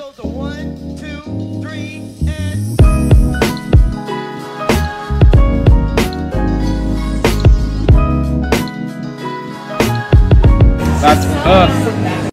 goes a one, two, three, and. That's us.